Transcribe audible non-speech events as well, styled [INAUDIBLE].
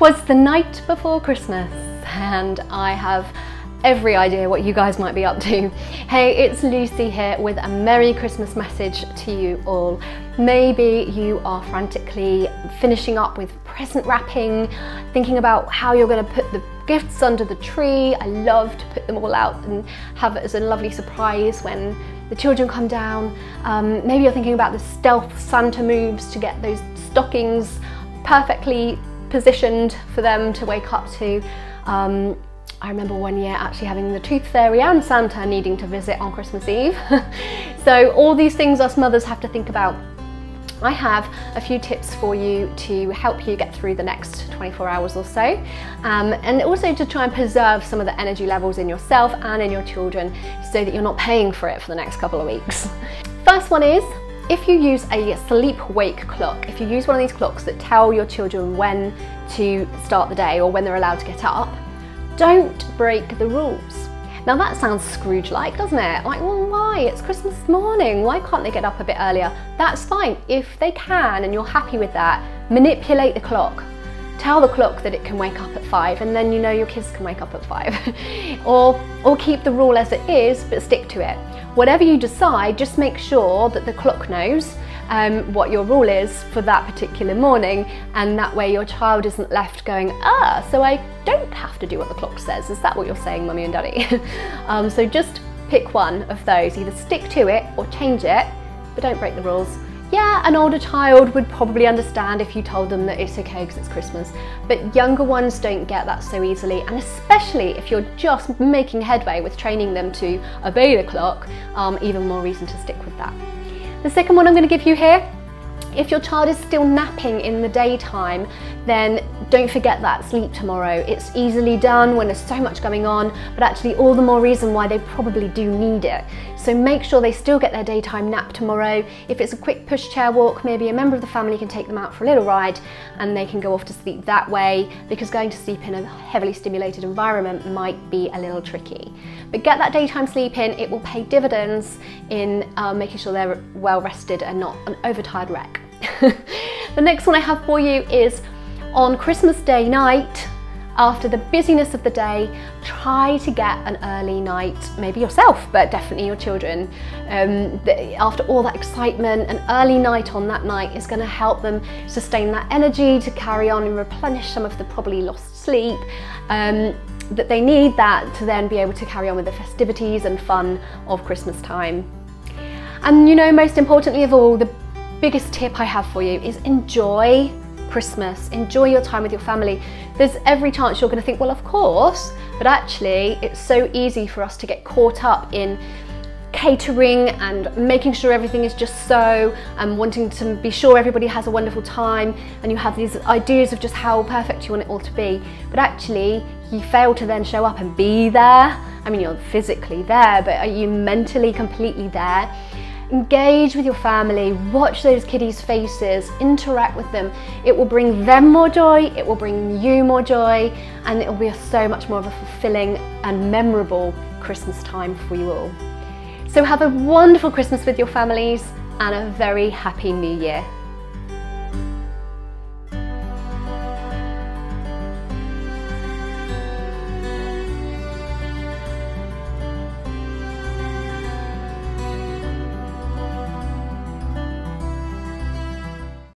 'Twas the night before Christmas, and I have every idea what you guys might be up to. Hey, it's Lucy here with a Merry Christmas message to you all. Maybe you are frantically finishing up with present wrapping, thinking about how you're going to put the gifts under the tree. I love to put them all out and have it as a lovely surprise when the children come down. Um, maybe you're thinking about the stealth Santa moves to get those stockings perfectly positioned for them to wake up to. Um, I remember one year actually having the Tooth Fairy and Santa needing to visit on Christmas Eve. [LAUGHS] so all these things us mothers have to think about. I have a few tips for you to help you get through the next 24 hours or so um, and also to try and preserve some of the energy levels in yourself and in your children so that you're not paying for it for the next couple of weeks. First one is if you use a sleep-wake clock, if you use one of these clocks that tell your children when to start the day or when they're allowed to get up, don't break the rules. Now that sounds Scrooge-like, doesn't it? Like, well, why? It's Christmas morning. Why can't they get up a bit earlier? That's fine. If they can and you're happy with that, manipulate the clock. Tell the clock that it can wake up at five and then you know your kids can wake up at five. [LAUGHS] or, or keep the rule as it is, but stick to it. Whatever you decide, just make sure that the clock knows um, what your rule is for that particular morning and that way your child isn't left going, ah, so I don't have to do what the clock says. Is that what you're saying, mummy and daddy? [LAUGHS] um, so just pick one of those, either stick to it or change it, but don't break the rules. Yeah, an older child would probably understand if you told them that it's okay because it's Christmas, but younger ones don't get that so easily, and especially if you're just making headway with training them to obey the clock, um, even more reason to stick with that. The second one I'm going to give you here if your child is still napping in the daytime, then don't forget that sleep tomorrow. It's easily done when there's so much going on, but actually all the more reason why they probably do need it. So make sure they still get their daytime nap tomorrow. If it's a quick pushchair walk, maybe a member of the family can take them out for a little ride and they can go off to sleep that way because going to sleep in a heavily stimulated environment might be a little tricky. But get that daytime sleep in, it will pay dividends in uh, making sure they're well rested and not an overtired wreck. [LAUGHS] the next one I have for you is on Christmas Day night, after the busyness of the day, try to get an early night, maybe yourself, but definitely your children. Um, after all that excitement, an early night on that night is going to help them sustain that energy to carry on and replenish some of the probably lost sleep. Um, that they need that to then be able to carry on with the festivities and fun of Christmas time. And you know, most importantly of all, the biggest tip I have for you is enjoy Christmas, enjoy your time with your family. There's every chance you're going to think, well, of course, but actually, it's so easy for us to get caught up in catering and making sure everything is just so and wanting to be sure everybody has a wonderful time and you have these ideas of just how perfect you want it all to be. But actually you fail to then show up and be there. I mean you're physically there but are you mentally completely there Engage with your family, watch those kiddies' faces, interact with them. It will bring them more joy, it will bring you more joy, and it will be so much more of a fulfilling and memorable Christmas time for you all. So have a wonderful Christmas with your families and a very happy new year.